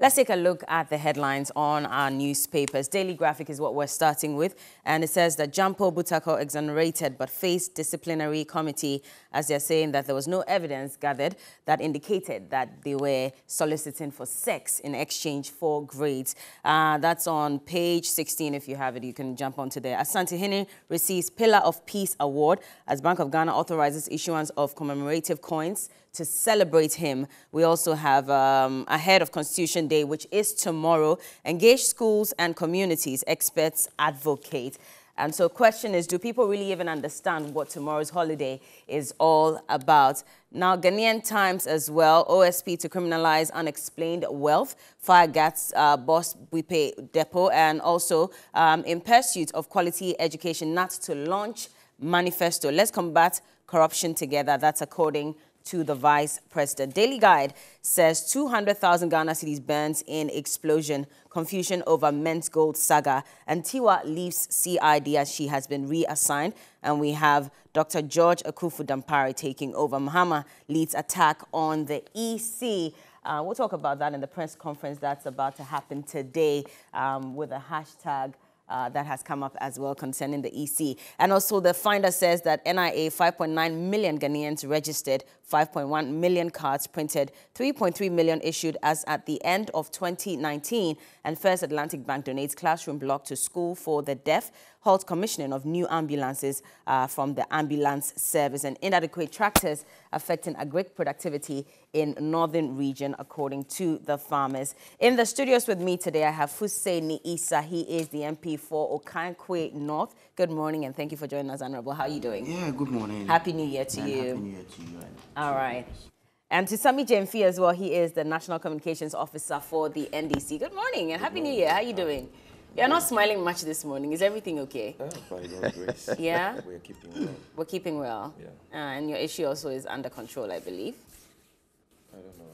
Let's take a look at the headlines on our newspapers. Daily Graphic is what we're starting with, and it says that Gyampo Butakor exonerated but faced disciplinary committee as they're saying that there was no evidence gathered that indicated that they were soliciting for sex in exchange for grades. Uh, that's on page 16. If you have it, you can jump onto there. Asante Hene receives Pillar of Peace Award as Bank of Ghana authorizes issuance of commemorative coins to celebrate him. We also have um, ahead of Constitution Day, which is tomorrow, engage schools and communities, experts advocate. And so question is, do people really even understand what tomorrow's holiday is all about? Now, Ghanaian Times as well, OSP to criminalize unexplained wealth, fire gats uh, boss pay Depot, and also um, in pursuit of quality education, not to launch manifesto. Let's combat corruption together. That's according to the vice president. Daily Guide says 200,000 Ghana cedis burns in explosion, confusion over men's gold saga. And Tiwaa leaves CID as she has been reassigned. And we have Dr. George Akuffo Dampare taking over. Mahama leads attack on the EC. Uh, we'll talk about that in the press conference that's about to happen today um, with a hashtag uh, that has come up as well concerning the EC. And also the finder says that NIA 5.9 million Ghanaians registered, 5.1 million cards printed, 3.3 million issued as at the end of 2019. And First Atlantic Bank donates classroom block to school for the deaf halt commissioning of new ambulances uh, from the ambulance service and inadequate tractors affecting agric productivity in northern region, according to the farmers. In the studios with me today, I have Fuseini Issah. He is the MP for Okaikwei North. Good morning and thank you for joining us, Honorable. How are you doing? Yeah, good morning. Happy New Year to and you. Happy New Year to you. All right. And to Sammy Gyamfi as well, he is the National Communications Officer for the NDC. Good morning and Happy New Year. How are you doing? You're not smiling much this morning. Is everything okay? Oh, by God's grace. Yeah? We're keeping well. We're keeping well. Yeah. Uh, and your issue also is under control, I believe. I don't know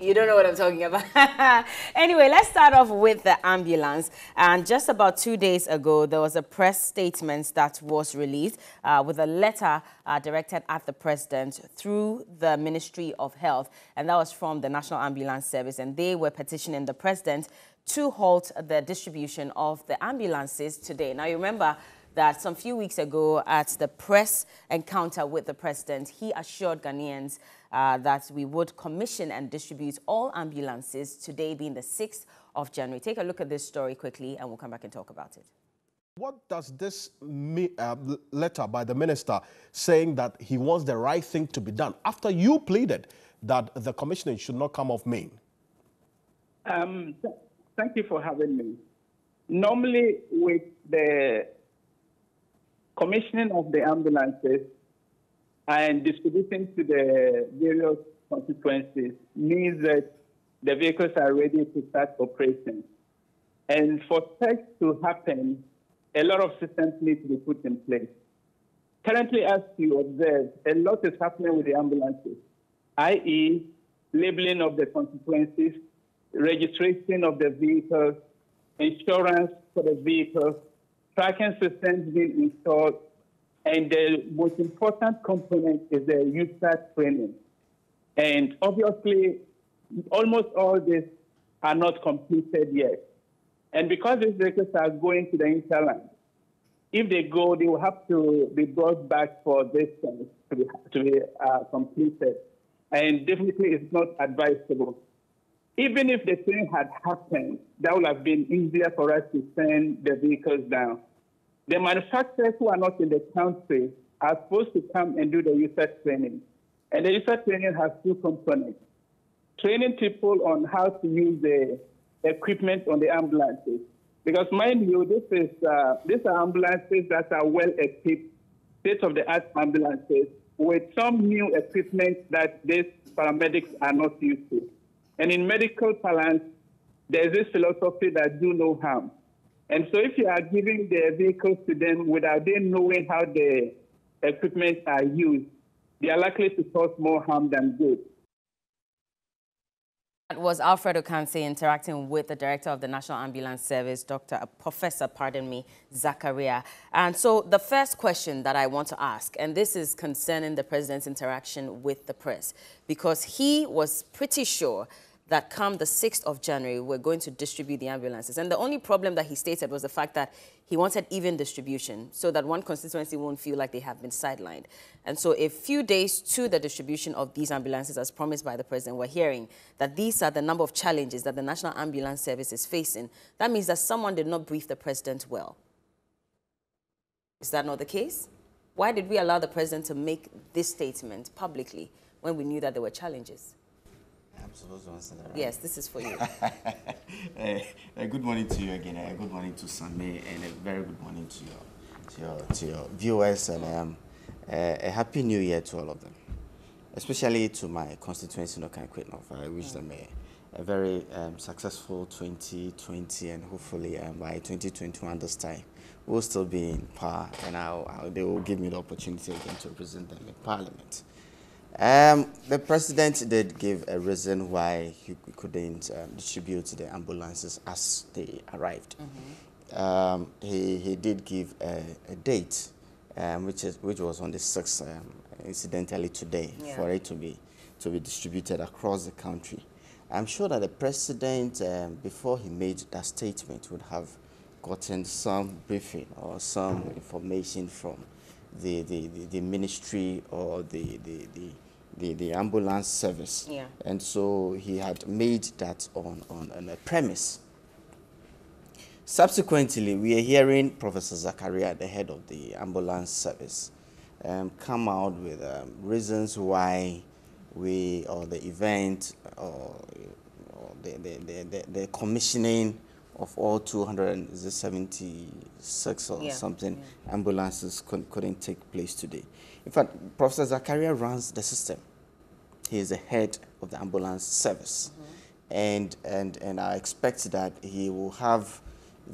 You don't know what I'm talking about. anyway, let's start off with the ambulance. And just about two days ago, there was a press statement that was released uh, with a letter uh, directed at the president through the Ministry of Health. And that was from the National Ambulance Service. And they were petitioning the president to halt the distribution of the ambulances today. Now, you remember that some few weeks ago at the press encounter with the president, he assured Ghanaians uh, that we would commission and distribute all ambulances, today being the 6th of January. Take a look at this story quickly and we'll come back and talk about it. What does this me, uh, letter by the minister saying that he wants the right thing to be done after you pleaded that the commissioning should not come off main? Um, th- thank you for having me. Normally, with the commissioning of the ambulances and distributing to the various constituencies means that the vehicles are ready to start operating. And for such to happen, a lot of systems need to be put in place. Currently, as you observe, a lot is happening with the ambulances, i.e., labeling of the constituencies, registration of the vehicles, insurance for the vehicles, tracking systems being installed, and the most important component is the user training. And obviously, almost all these are not completed yet. And because these vehicles are going to the interland, if they go, they will have to be brought back for this to be, to be uh, completed. And definitely it's not advisable. Even if the thing had happened, that would have been easier for us to send the vehicles down. The manufacturers who are not in the country are supposed to come and do the user training. And the user training has two components. Training people on how to use the equipment on the ambulances. Because mind you, this is uh, these are ambulances that are well equipped, state of the art ambulances with some new equipment that these paramedics are not used to. And in medical parlance, there's this philosophy that do no harm. And so if you are giving the vehicles to them without them knowing how the equipment are used, they are likely to cause more harm than good. That was Alfred Ocansey interacting with the director of the National Ambulance Service, Dr. Professor, pardon me, Zakaria. And so the first question that I want to ask, and this is concerning the president's interaction with the press, because he was pretty sure that come the 6th of January, we're going to distribute the ambulances. And the only problem that he stated was the fact that he wanted even distribution so that one constituency won't feel like they have been sidelined. And so a few days to the distribution of these ambulances, as promised by the president, we're hearing that these are the number of challenges that the National Ambulance Service is facing. That means that someone did not brief the president well. Is that not the case? Why did we allow the president to make this statement publicly when we knew that there were challenges? I'm supposed to answer that. Right? Yes, this is for you. uh, uh, good morning to you again. Uh, good morning to Sami, and a very good morning to your to your, to your viewers, and um, a happy New Year to all of them, especially to my constituency, Okaikwei North. I wish them a, a very um, successful 2020, and hopefully um, by 2021 this time we'll still be in power, and I'll, I'll, they will give me the opportunity again to represent them in Parliament. Um, the president did give a reason why he couldn't um, distribute the ambulances as they arrived. Mm -hmm. um, he, he did give a, a date, um, which, is, which was on the 6th, um, incidentally today, yeah. for it to be, to be distributed across the country. I'm sure that the president, um, before he made that statement, would have gotten some briefing or some information from the, the, the, the ministry or the, the, the the, the ambulance service. Yeah. And so he had made that on, on, on a premise. Subsequently, we are hearing Professor Zakaria, the head of the ambulance service, um, come out with um, reasons why we, or the event, or, or the, the, the, the, commissioning of all 276 or yeah. something yeah. ambulances couldn't take place today. In fact, Professor Zakaria runs the system. He is the head of the ambulance service. Mm -hmm. And, and, and I expect that he will have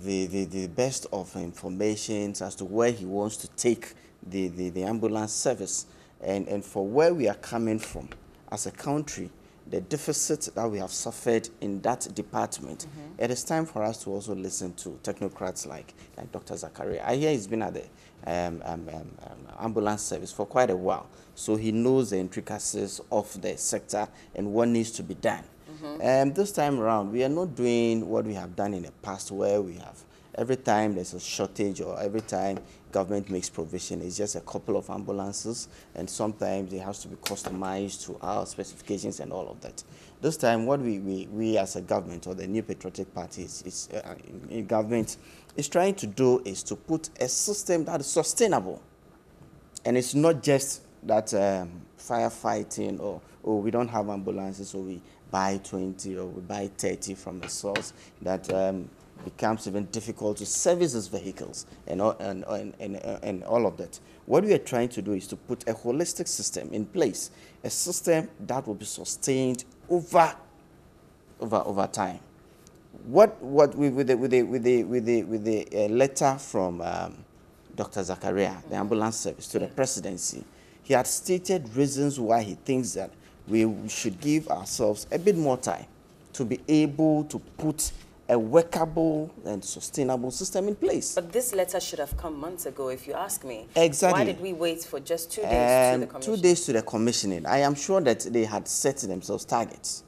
the, the, the best of information as to where he wants to take the, the, the ambulance service and, and for where we are coming from as a country, the deficit that we have suffered in that department, mm -hmm. it is time for us to also listen to technocrats like, like Dr. Zakaria. I hear he's been at the um, um, um, um, ambulance service for quite a while. So he knows the intricacies of the sector and what needs to be done. Mm -hmm. this time around, we are not doing what we have done in the past where we have every time there's a shortage or every time government makes provision, it's just a couple of ambulances and sometimes it has to be customized to our specifications and all of that. This time, what we, we, we as a government or the New Patriotic Party is, is uh, in government is trying to do is to put a system that is sustainable. And it's not just that um, firefighting or, oh, we don't have ambulances, so we buy 20 or we buy 30 from the source that um, becomes even difficult to service these vehicles and, and, and, and, and all of that. What we are trying to do is to put a holistic system in place, a system that will be sustained over, over, over time what what we, with the with the with the with the with the uh, letter from um, Dr. Zakaria, the ambulance service, to the presidency, he had stated reasons why he thinks that we should give ourselves a bit more time to be able to put a workable and sustainable system in place. But this letter should have come months ago, if you ask me. Exactly. Why did we wait for just two days um, to the commissioning? Two days to the commissioning. I am sure that they had set themselves targets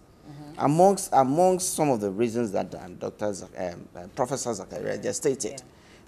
amongst amongst some of the reasons that um, Dr. um, uh, Professor Zakaria just stated yeah.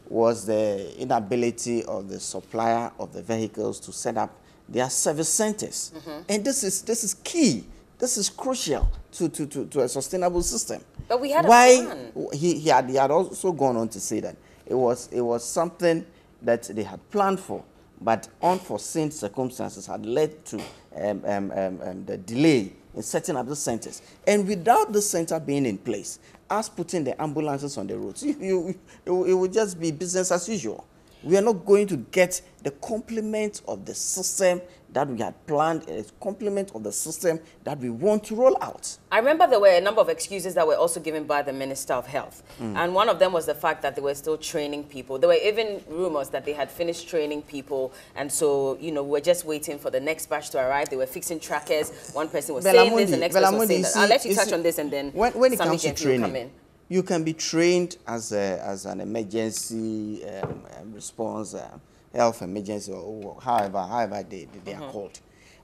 was the inability of the supplier of the vehicles to set up their service centers. Mm -hmm. And this is this is key. This is crucial to, to, to, to a sustainable system. But we had Why a plan. He, he, had, he had also gone on to say that it was, it was something that they had planned for, but unforeseen circumstances had led to um, um, um, um the delay in setting up the centers. And without the center being in place, us putting the ambulances on the roads, you, you, it, it will just be business as usual. We are not going to get the complement of the system that we had planned, a complement of the system that we want to roll out. I remember there were a number of excuses that were also given by the Minister of Health. Mm. And one of them was the fact that they were still training people. There were even rumors that they had finished training people. And so, you know, we are just waiting for the next batch to arrive. They were fixing trackers. One person was saying this, the next person was saying that. I'll let you touch on this and then when, when it comes to training, you can be trained as, a, as an emergency um, response uh, health emergency or however, however they, they mm -hmm. are mm-hmm. called.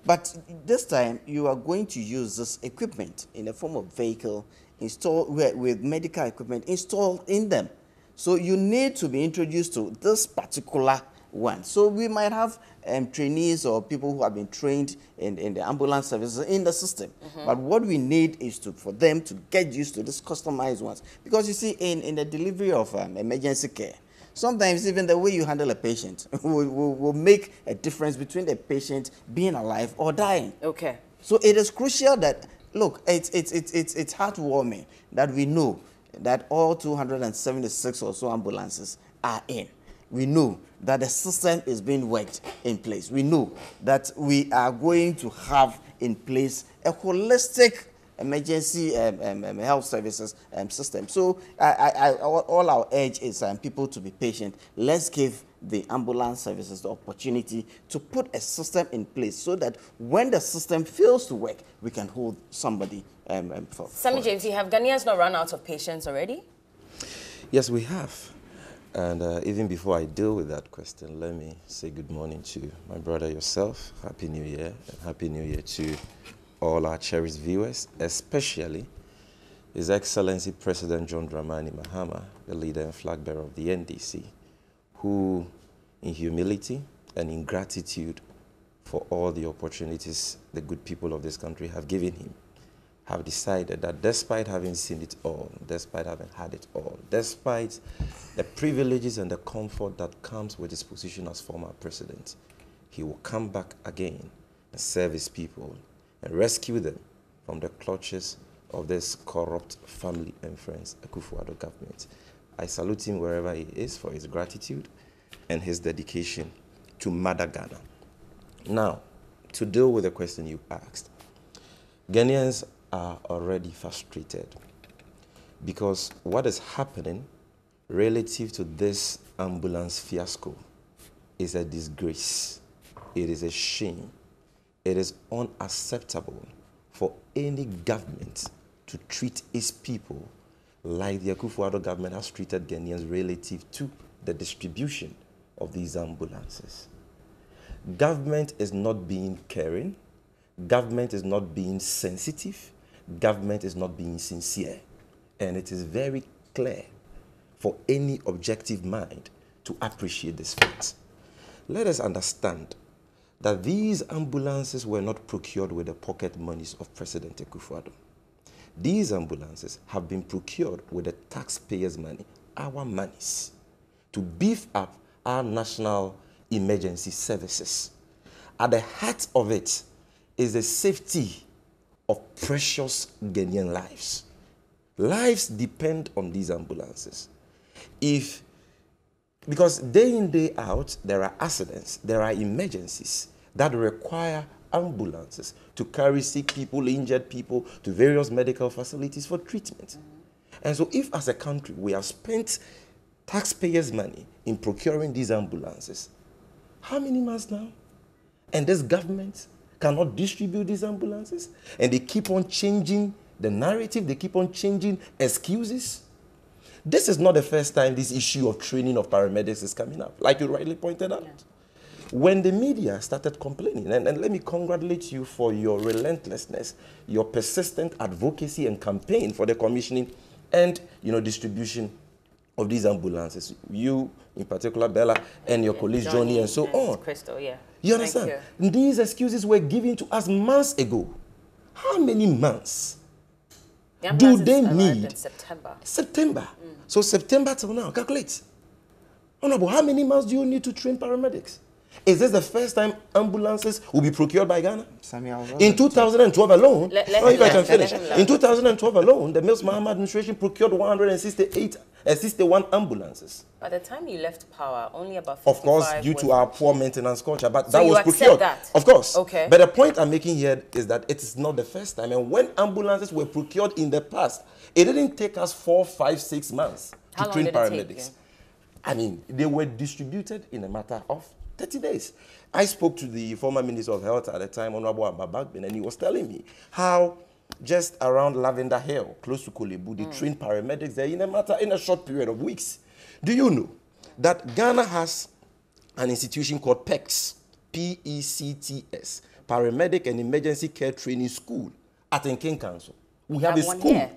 But this time, you are going to use this equipment in the form of vehicle installed with medical equipment installed in them. So you need to be introduced to this particular one. So we might have um, trainees or people who have been trained in, in the ambulance services in the system. But what we need is to for them to get used to these customized ones. Because you see, in, in the delivery of um, emergency care, sometimes even the way you handle a patient will, will, will make a difference between the patient being alive or dying. Okay. So it is crucial that look, it's it's it's it's, it's heartwarming that we know that all 276 or so ambulances are in. We know that the system is being worked in place. We know that we are going to have in place a holistic emergency um, um, um, health services um, system. So I, I, I, all all our urge is um, people to be patient. Let's give the ambulance services the opportunity to put a system in place so that when the system fails to work, we can hold somebody um, um, for. Sammy for it. James, you have Ghanaians not run out of patience already? Yes, we have. And uh, even before I deal with that question, let me say good morning to my brother yourself. Happy New Year. And Happy New Year to all our cherished viewers, especially His Excellency President John Dramani Mahama, the leader and flag bearer of the NDC, who, in humility and in gratitude for all the opportunities the good people of this country have given him, have decided that despite having seen it all, despite having had it all, despite the privileges and the comfort that comes with his position as former president, he will come back again and serve his people and rescue them from the clutches of this corrupt family and friends, Akufo-Addo government. I salute him wherever he is for his gratitude and his dedication to Mother Ghana. Now, to deal with the question you asked, Ghanaians are already frustrated because what is happening relative to this ambulance fiasco is a disgrace. It is a shame. It is unacceptable for any government to treat its people like the Akufo-Addo government has treated Ghanaians relative to the distribution of these ambulances. Government is not being caring. Government is not being sensitive. Government is not being sincere. And it is very clear for any objective mind to appreciate this fact. Let us understand that these ambulances were not procured with the pocket monies of President Akufo-Addo. These ambulances have been procured with the taxpayers' money, our monies, to beef up our national emergency services. At the heart of it is the safety of precious Ghanaian lives. Lives depend on these ambulances. If because day in, day out, there are accidents, there are emergencies that require ambulances to carry sick people, injured people to various medical facilities for treatment. And so, if as a country we have spent taxpayers' money in procuring these ambulances, how many months now? And this government cannot distribute these ambulances, and they keep on changing the narrative, they keep on changing excuses. This is not the first time this issue of training of paramedics is coming up, like you rightly pointed out. When the media started complaining, and, and let me congratulate you for your relentlessness, your persistent advocacy and campaign for the commissioning and you know distribution of these ambulances. You, in particular, Bella, and your colleagues Johnny, and so on. Crystal, yeah. You Thank understand? These excuses were given to us months ago. How many months? The Do they need- in September? September. Mm. So September till now, calculate. Honorable, how many months do you need to train paramedics? Is this the first time ambulances will be procured by Ghana? Samuel, In 2012 alone, Let- let oh, him if I can let finish. him land. In 2012 alone, the Mills Mahama administration procured 168 uh, 61 ambulances. By the time you left power, only about Of course, due to our poor maintenance culture, but So that was procured. that? Of course. Okay. But the point I'm making here is that it is not the first time. And when ambulances were procured in the past, it didn't take us four, five, six months How to train did it take paramedics. I mean, they were distributed in a matter of 30 days. I spoke to the former Minister of Health at the time, Honorable Alban Bagbin, and he was telling me how just around Lavender Hill, close to Korle Bu, they mm. trained paramedics there in a matter, in a short period of weeks. Do you know that Ghana has an institution called PECS, P-E-C-T-S, paramedic and emergency care training school at Nkenkaasu. We have, have a school. here.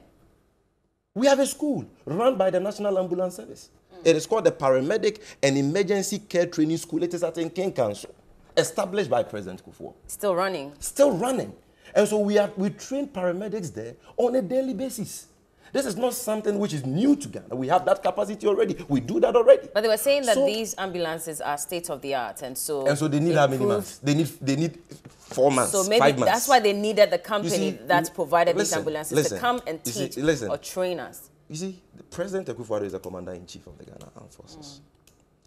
We have a school run by the National Ambulance Service. Mm. It is called the Paramedic and Emergency Care Training School. It is at Nkenkaasu, established by President Kufuor. Still running. Still running. And so we, are, we train paramedics there on a daily basis. This is not something which is new to Ghana. We have that capacity already. We do that already. But they were saying that So- these ambulances are state of the art, and so And so they need how many months? They need they need four months, So maybe five months. that's why they needed the company see, that provided listen, these ambulances listen, to come and you see, teach listen. or train us. You see, the President Akufo-Addo is the commander-in-chief of the Ghana Armed Forces.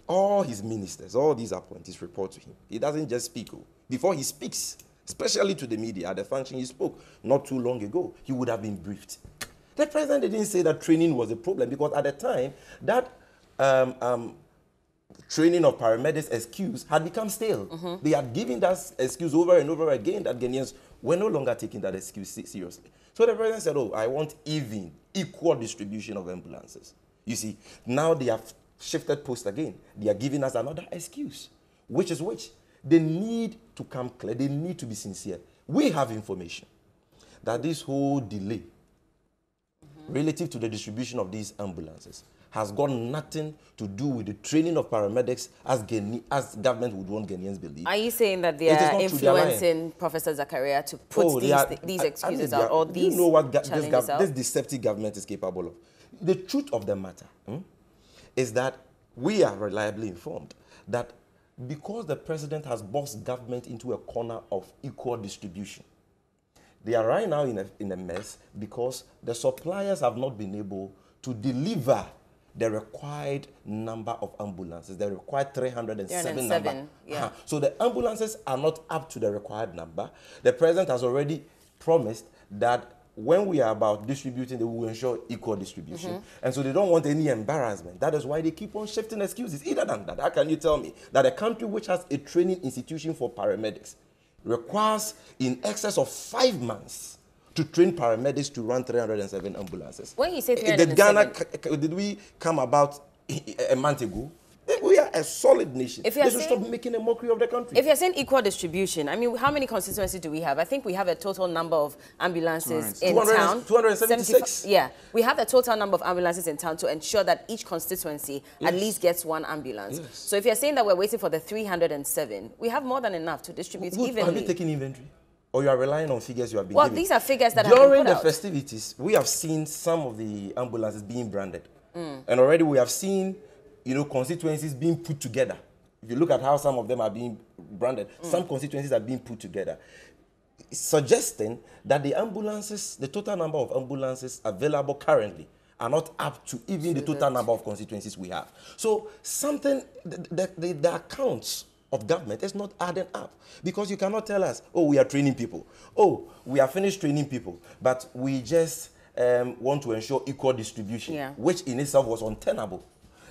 All his ministers, all these appointees report to him. He doesn't just speak. oh. Before he speaks, especially to the media, at the function he spoke not too long ago, he would have been briefed. The president didn't say that training was a problem because at the time, that um, um, training of paramedics excuse had become stale. They had given that excuse over and over again that Ghanaians were no longer taking that excuse seriously. So the president said, Oh, I want even, equal distribution of ambulances. You see, now they have shifted post again. They are giving us another excuse. Which is which? They need to come clear, they need to be sincere. We have information that this whole delay relative to the distribution of these ambulances has got nothing to do with the training of paramedics as, as government would want Ghanaians believe. Are you saying that they are not true, they are lying. influencing Professor Zakaria to put Oh, these, are- these I- I excuses mean, out or these you know what this, out? this deceptive government is capable of? The truth of the matter hmm, is that we are reliably informed that because the president has boxed government into a corner of equal distribution, they are right now in a, in a mess because the suppliers have not been able to deliver the required number of ambulances, the required 307 number. yeah. Uh-huh. So the ambulances are not up to the required number. The president has already promised that when we are about distributing, they will ensure equal distribution. Mm-hmm. And so they don't want any embarrassment. That is why they keep on shifting excuses. Either than that, how can you tell me that a country which has a training institution for paramedics requires in excess of five months to train paramedics to run 307 ambulances? When you say Eh, Did Ghana, 307 did we come about a month ago? We are a solid nation. If you they are should saying- stop making a mockery of the country. If you're saying equal distribution, I mean, how many constituencies do we have? I think we have a total number of ambulances in 200 town. 276. Yeah, we have the total number of ambulances in town to ensure that each constituency at least gets one ambulance. Yes. So if you're saying that we're waiting for the 307, we have more than enough to distribute Good. Have evenly. you taken inventory? Or you are relying on figures you have been Well, given? these are figures that have been During the out. festivities, we have seen some of the ambulances being branded. Mm. And already we have seen, you know, constituencies being put together. If you look at how some of them are being branded, Mm. some constituencies are being put together. Suggesting that the ambulances, the total number of ambulances available currently are not up to even the total number of constituencies we have. So something, the, the, the, the accounts of government is not adding up because you cannot tell us, oh, we are training people. Oh, we are finished training people, but we just um, want to ensure equal distribution, Yeah. which in itself was untenable.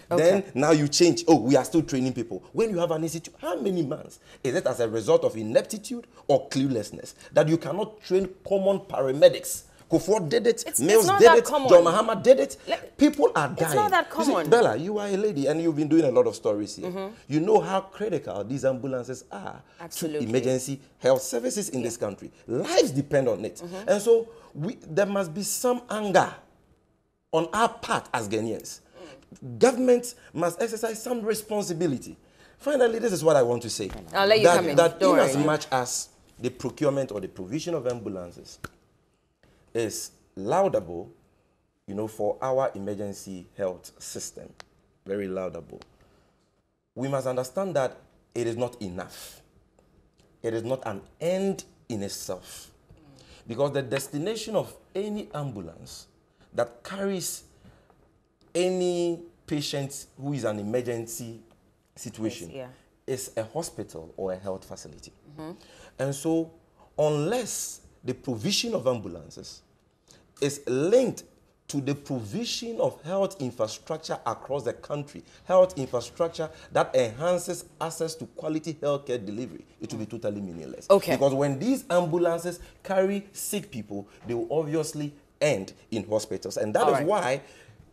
Then now you change. Oh, we are still training people. When you have an institute, how many months is it as a result of ineptitude or cluelessness that you cannot train common paramedics? Kufuor did it. It's- Mills it's not did that it. common. John Mahama did it. Let- people are dying. It's not that You see, common. Bella, you are a lady and you've been doing a lot of stories here. Mm-hmm. You know how critical these ambulances are Absolutely. to emergency health services in this country. Lives depend on it. Mm-hmm. And so we, there must be some anger on our part as Ghanaians. Government must exercise some responsibility. Finally, this is what I want to say. I'll let you that, come in. That Don't in worry. as much as the procurement or the provision of ambulances is laudable, you know, for our emergency health system, very laudable, we must understand that it is not enough. It is not an end in itself. Because the destination of any ambulance that carries any patient who is an emergency situation Yes, is a hospital or a health facility. Mm-hmm. And so, unless the provision of ambulances is linked to the provision of health infrastructure across the country, health infrastructure that enhances access to quality healthcare delivery, it will be mm. totally meaningless. Okay. Because when these ambulances carry sick people, they will obviously end in hospitals. And that is All right. why,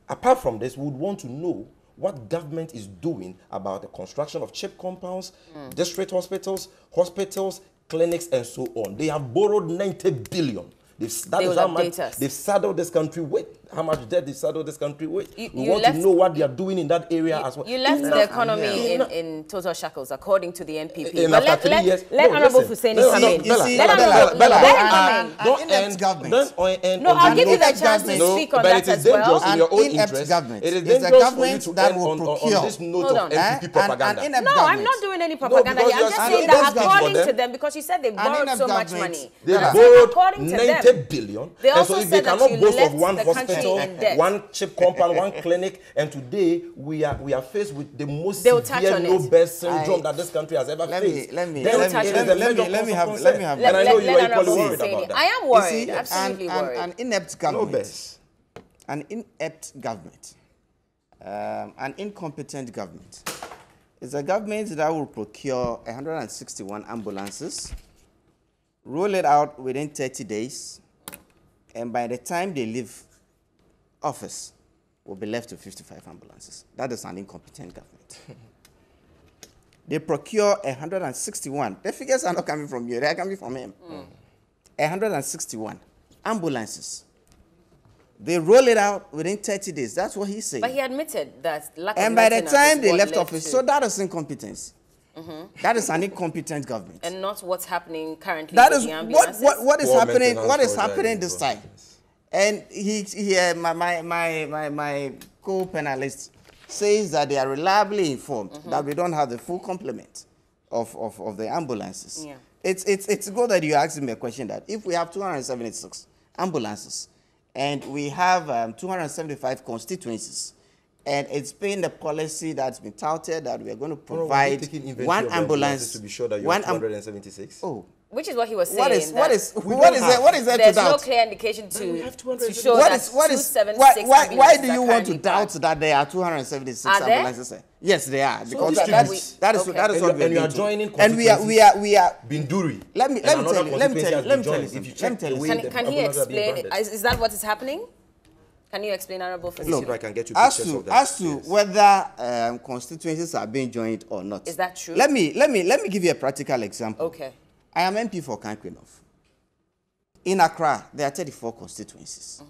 apart from this, we would want to know what government is doing about the construction of CHPS compounds, Hmm. district hospitals, hospitals clinics, and so on. They have borrowed 90 billion. They've, that They is how much they've saddled this country with. How much debt they saddled this country with. You- we you want left- to know what they are doing in that area as well. You left Enough- the economy in, in total shackles, according to the NPP. In but after let, three let, years- let no, Honorable listen. Fuseini No, come no, in. Bella, let Bella, Honorable, Bella, Bella, let him come in. Don't An inept end- government. don't on- end No, on I'll the give you note- the chance to No, speak on but that it is as well. dangerous in An your own inept interest. government It is is a dangerous for you government to that end will on, on, procure. on this note Hold of on. NPP An- propaganda. an inept No, I'm government. not doing any propaganda because here. I'm you are just standing saying that up for according them. to them, because you said they An borrowed inept so much government. money. They I'm saying borrowed according to 90 them, billion, They and also so if said they that cannot you boast of left one the country hospital, in one CHPS compound, one clinic, and today we are we are faced with the most They'll severe on it. no-bed syndrome I- that this country has ever Let faced. let me- let me- it is let a me- major let me- let me have- let me have- And I know you are equally worried about that. I am You worried, see, absolutely an, worried. An, an inept No government. best. An inept government. Um, an incompetent government. It's a government that will procure 161 ambulances, roll it out within 30 days, and by the time they leave office, will be left with 55 ambulances. That is an incompetent government. they procure 161. The figures are not coming from you, they are coming from him. Mm. 161 ambulances. They roll it out within 30 days. That's what he said. But he admitted that lack of and by the time they left office, to- so that is incompetence. Mm-hmm. That is an incompetent government. and not what's happening currently that with is the what, ambulances. what, what is Poor happening. What is happening this well. time? And he, he uh, my, my, my, my, my co-panelist says that they are reliably informed Mm-hmm. that we don't have the full complement of, of, of the ambulances. Yeah. It's, it's, it's good that you asked me a question that if we have 276 ambulances and we have um, 275 constituencies, and it's been the policy that's been touted that we are going to provide one ambulance to be sure that you one have 276. Oh, Which is what he was saying. what is what that is We what don't is have- there? What is there to doubt? There's no clear indication to, to 276. show What that is what is why 276 why, why do you want to doubt parked. that there are 276 Are there? ambulances? there? Yes, they are because these that, that two that is Okay. that is And what you- we and you are are doing. joining And we are we are we are. Binduri. Let me let me tell you. Let me tell you. Let me tell you. If you something, check Let me tell you. Can, can he ambulances are being explain? branded. Is, is that what is happening? Can you explain, Honorable Let me see if Fuseini? I can get you as to of that. as to whether um, constituencies are being joined or not. Is that true? Let me let me let me give you a practical example. Okay. I am MP for Okaikwei North. In Accra, there are 34 constituencies.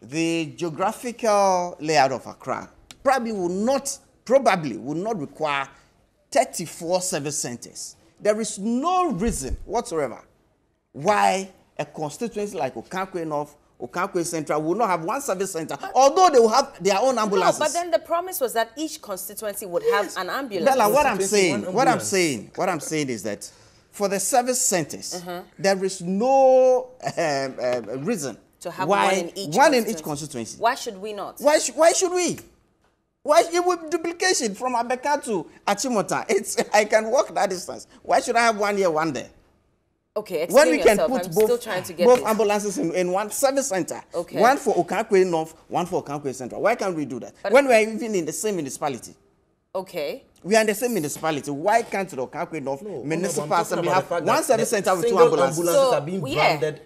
The geographical layout of Accra probably will not probably will not require 34 service centers. There is no reason whatsoever why a constituency like Okaikwei North, Okaikwei Central will not have one service center, although they will have their own No, but then the promise was that each constituency would have an ambulance. Bella, what I'm saying, what I'm saying, what I'm saying is that for the service centers, Uh-huh. there is no um, um, reason to have why one in each one in constituency. each constituency. Why should we not? Why, sh- why should we? Why it would duplication from Abeka to Achimota? It's I can walk that distance. Why should I have one here, one there? Okay, when we can put I'm both, trying to get both ambulances in, in one service center, Okay. one for Okaikwei North, one for Okaikwei Central. Why can't we do that? But- when we are even in the same municipality. Okay. We are in the same municipality. Why can't the Okaikwei North No, Municipal Assembly have the fact one that service the center with two single ambulances? ambulances So, are being yeah, branded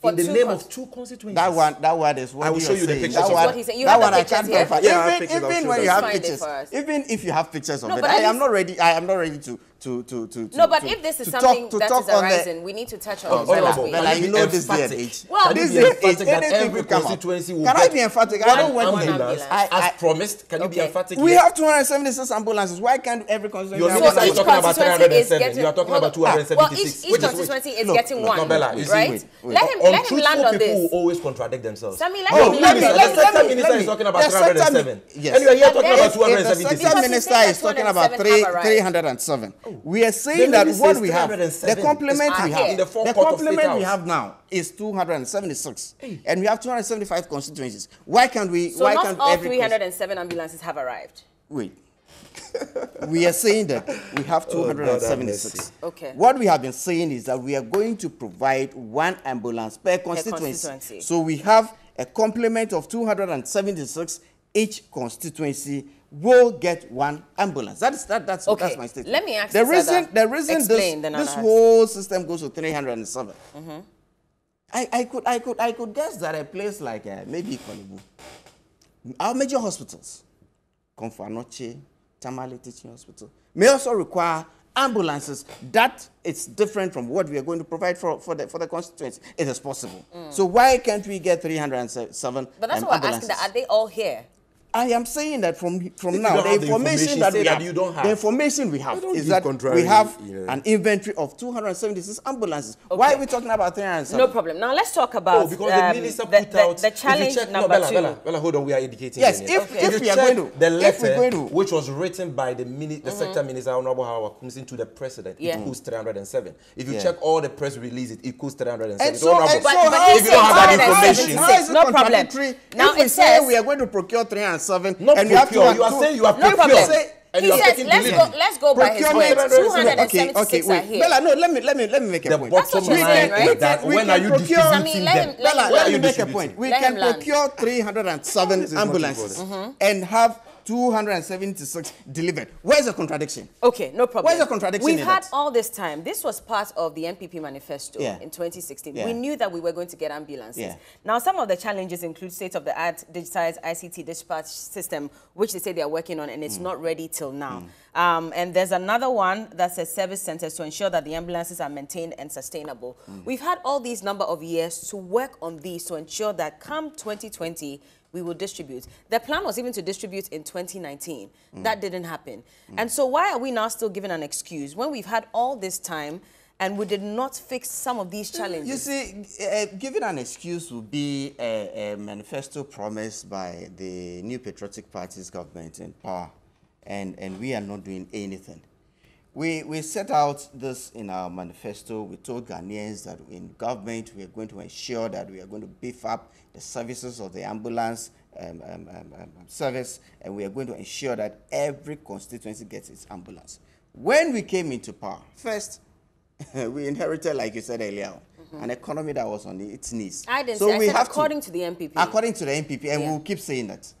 for in the name of two constituencies. That one, that one is what I will you show are you the saying. pictures That of one, that. What he's saying. You that have the one I can't here? verify. Yeah, I have even pictures, even when you have pictures, even if you have pictures of No, it, but I am not ready. I am not ready to to to to. to No, but to- if this is something talk, to that talk is arising, we need to touch on Oh, it. Bella, so that Can you you know this day and age. Well, this be day and age, anything every could come out. will Can I be emphatic? I don't want ambulance. ambulance I- I- as promised. Can you be emphatic? We here? have 276 ambulances. Why can't every constituency Your have minister each talking about constituency 307. You are talking about on. Well, each, each Which is- constituency is getting one, No, Bella, right? wait, wait. Let him let him Untruthful land on people this. will always contradict themselves. Sammy, let Oh, him let land me- on let the me- this. sector let me- minister is talking about 307. yes. And you are here talking about if- if the If the 276. sector minister is talking about 207 three, have arrived. 307. We are saying that list what is we have, the complement we have, the the forecourt of State complement we have now is 276, and we have 275 constituencies. Why can't we? So why not can't all every 307 ambulances have arrived. Wait. we are saying that we have Oh, God 276. mercy. Okay. What we have been saying is that we are going to provide one ambulance per constituency. constituency. So we have a complement of 276. Each constituency will get one ambulance. That is that, that's Okay. that's my statement. Let me ask the reason the reason explain, this, this whole system goes to 307. Mm-hmm. I, I could I could I could guess that a place like uh, maybe Korle Bu, our major hospitals, Komfo Anokye, Tamale Teaching Hospital, may also require ambulances, that is different from what we are going to provide for, for, the, for the constituency. It is possible. So why can't we get 307 But that's um, what we're asking. That are they all here? I am saying that from from If now, the have the information, information, that say we that have, you don't have. the information we have is that contrary, we have you know. an inventory of 276 ambulances. Why are we talking about 307? No problem. Now let's talk about Oh, because um, the minister the, put the- out. the challenge check, number no, Bella, two. Bella, Bella, hold on, we are educating. Yes, if- Okay. if you we are going to- the letter, going to- which was written by the mini, the sector minister, Honorable Howard Kumsin, to the president, Yeah. it equals 307. If you Yeah. check all the press releases, it equals 307. And So, so, Honorable, and so But- but how he's is it saying how is it- 276. how is it No problem. contradictory Now if we it say says- we are going to procure 307 not and we have to procure. have You are saying you have No procured. problem. Say- And He you are says, let's go, let's go by his Procurement- words. okay, 276 okay, are wait. here. Bella, no, let me let me let me make a The point. That's what bottom you're saying, right? that We when can are you procure- distributing I mean, let him- them? let Bella, let me make a point. We Let can procure 307 This is not ambulances mm-hmm. and have 276 delivered. Where's the contradiction? Okay, no problem. Where's the contradiction We've had that? all this time. This was part of the NPP manifesto Yeah. in 2016. Yeah. We knew that we were going to get ambulances. Yeah. Now, some of the challenges include state-of-the-art digitized ICT dispatch system, which they say they are working on, and Mm. it's not ready till now. Um, and there's another one that says service centers to ensure that the ambulances are maintained and sustainable. Mm. We've had all these number of years to work on these to ensure that come 2020, we will distribute. The plan was even to distribute in 2019. Mm. That didn't happen. And so why are we now still giving an excuse when we've had all this time and we did not fix some of these challenges? You see, uh, giving an excuse would be a, a manifesto promise by the New Patriotic Party's government in power, and, and we are not doing anything. We, we set out this in our manifesto. We told Ghanaians that in government we are going to ensure that we are going to beef up the services of the ambulance um, um, um, um, service, and we are going to ensure that every constituency gets its ambulance. When we came into power, first, we inherited, like you said earlier, an economy that was on its knees. I didn't so say, we have according to, to the NPP. According to the NPP, and Yeah. we'll keep saying that.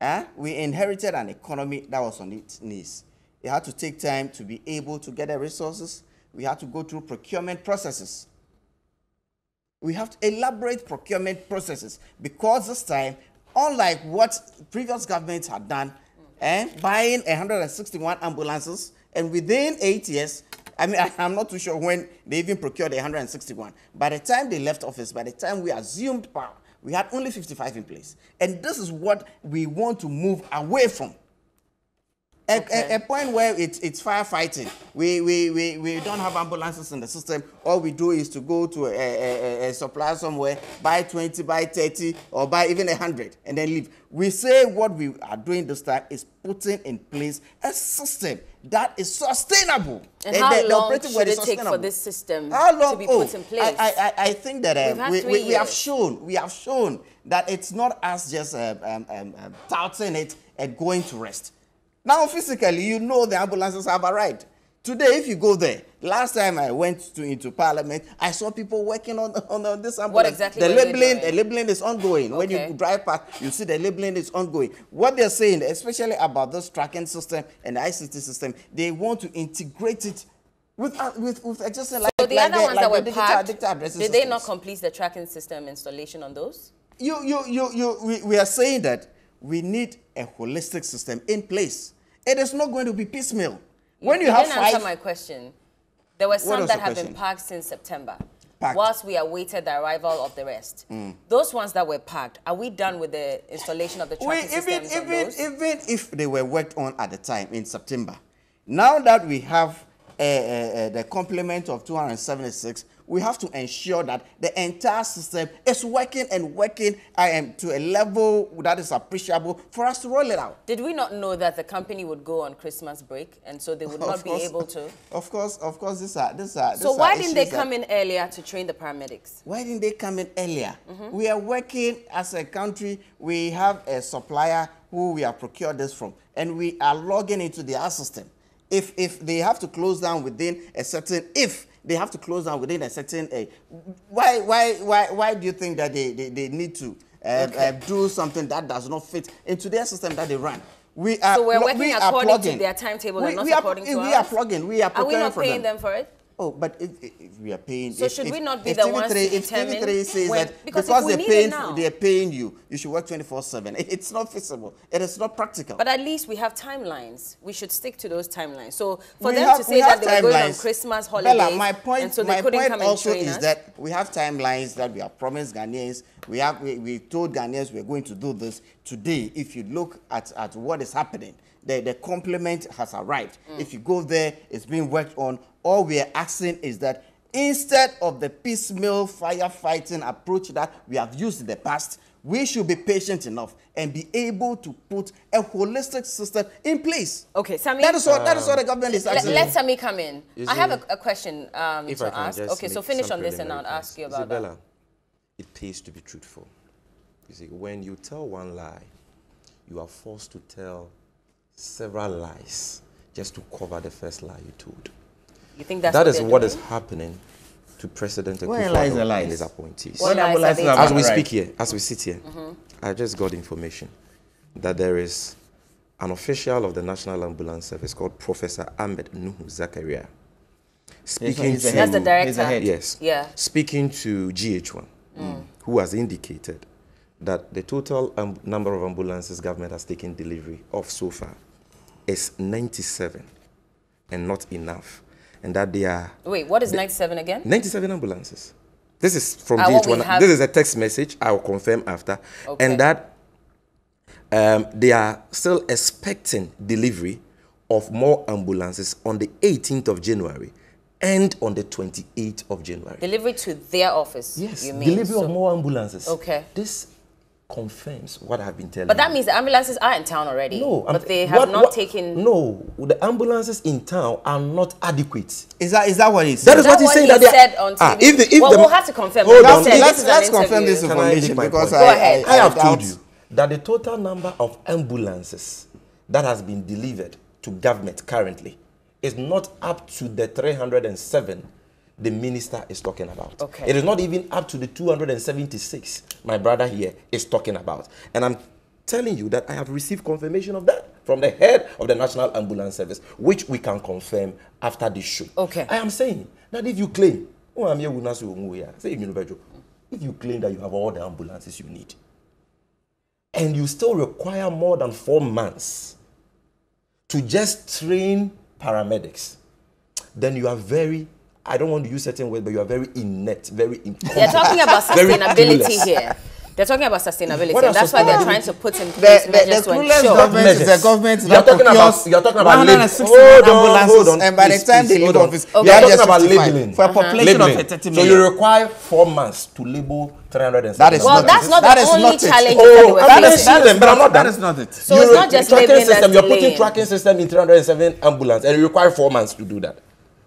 Eh? We inherited an economy that was on its knees. It had to take time to be able to get the resources. We had to go through procurement processes. We have to elaborate procurement processes because this time, unlike what previous governments had done, eh, buying 161 ambulances, and within eight years, I mean, I, am not too sure when they even procured 161. By the time they left office, by the time we assumed power, we had only 55 in place. And this is what we want to move away from. A, a, a point where it's, it's firefighting. We, we, we, we don't have ambulances in the system. All we do is to go to a, a, a, supplier somewhere, buy 20, buy 30, or buy even 100, and then leave. We say what we are doing this time is putting in place a system that is sustainable. And how the- the long should it take for this system How long? to be oh, put in place? I, I, I think that uh, we, we, we have shown we have shown that it's not us just uh, um, um, um, touting it and going to rest. Now, physically, you know the ambulances have arrived. Today, if you go there, last time I went to, into Parliament, I saw people working on, on, on this ambulance. What exactly The labeling, the labeling is ongoing. When you drive past, you see the labeling is ongoing. What they're saying, especially about this tracking system and the ICT system, they want to integrate it with uh, with, with existing like, so the like other ones like that were digital, parked, digital addressing did they not complete the tracking system installation on those? you, you, you, you, we, we are saying that we need a holistic system in place. It is not going to be piecemeal. When you, you have didn't answer my question. There were some that have been parked since September. Parked. Whilst we awaited the arrival of the rest. Mm. Those ones that were parked, are we done with the installation of the we, tracking even, systems even, even if they were worked on at the time in September, now that we have uh, uh, uh, the complement of 276, we have to ensure that the entire system is working and working um, to a level that is appreciable for us to roll it out. Did we not know that the company would go on Christmas break and so they would not Of be able to? Of course, of course, these are these are. So why didn't they come in earlier to train the paramedics? Why didn't they come in earlier? Mm-hmm. We are working as a country. We have a supplier who we have procured this from, and we are logging into their system. If if they have to close down within a certain, if they have to close down within a certain, uh, why why why why do you think that they they, they need to uh, uh, do something that does not fit into their system that they run? We are So we're working we according to their timetable and we, not we are, according to we ours? are plugging. We are Are we preparing not for paying them. them for it? Oh, but if, if we are paying. So if, should if, we not be the TV3, ones to if determine TV3 says when- that because because, they're paying, now- they're paying you, you should work 24/7. It's not feasible. It is not practical. But at least we have timelines. We should stick to those timelines. So for We them have- to say that have they were going on. Christmas holidays, Bella, my point, so my point also is us. that we have timelines that we have promised Ghanaians. We have we, we told Ghanaians we're going to do this today. If you look at, at what is happening, the, the complement has arrived. Mm. If you go there, it's being worked on. All we are asking is that instead of the piecemeal firefighting approach that we have used in the past, we should be patient enough and be able to put a holistic system in place. Okay, Sammy. That is what that is what the government is asking. let Sammy come in. You I have a, a question um, If to I can ask. just Okay, so finish on this and I'll preliminary ask you points. about that. Isabella, it pays to be truthful. You see, when you tell one lie, you are forced to tell several lies just to cover the first lie you told. You think that's That what is they're what is happening to President Where lies the Akufo-Addo lies? and his appointees. What lies are ambulances As we speak here, as we sit here, I just got information that there is an official of the National Ambulance Service called Professor Ahmed Nuhu Zakaria speaking he's the to That's the director. ahead. Yes. Yeah. Speaking to GH1, who has indicated that the total um, number of ambulances government has taken delivery of so far is 97 and not enough. And that they are Wait, what is 97 again? 97 ambulances. This is from Ah, what we GH1. have- This is a text message. I will confirm after. Okay. And that um, they are still expecting delivery of more ambulances on the 18th of January and on the 28th of January. Delivery to their office. Yes, you mean? delivery So- of more ambulances. Okay. This confirms what I've been telling But that you. means the ambulances are in town already. no, I'm- but they have what- not what- taken. No, the ambulances in town are not adequate. Is that is that what he That said? is that what he's what saying. he that they are- said on Ah, TV? if the, if Well, the, we'll have to confirm. Hold He on, said let's this is let's confirm this interview. Can information my because point? I, Go ahead. I have told you that the total number of ambulances that has been delivered to government currently is not up to the 307 the minister is talking about. Okay. It is not even up to the 276 my brother here is talking about. And I'm telling you that I have received confirmation of that from the head of the National Ambulance Service, which we can confirm after this show. Okay. I am saying that if you claim, oh, I'm here with Nasu Onguya, say, you know, Pedro, if you claim that you have all the ambulances you need, and you still require more than four months to just train paramedics, then you are very, I don't want to use certain words, but you are very inept, very incompetent. They're talking about sustainability here. They're talking about sustainability. And that's why they're trying to put in place the, measures the to ensure. government is a Measures. government You're talking about- you're talking about lab- 160 Hold on, ambulances, hold on, and by please, the time please, they leave hold office, Okay. You're talking about labeling. for a uh-huh. population Labeling. of 30 million. So you require four months to label 307. That is Well, not that's it. not That the is only not challenge Oh, that they were I'm not facing. saying them, but I'm not That done. is not it. So it's not just tracking system. You're putting tracking system in 307 ambulance, and you require four months to do that.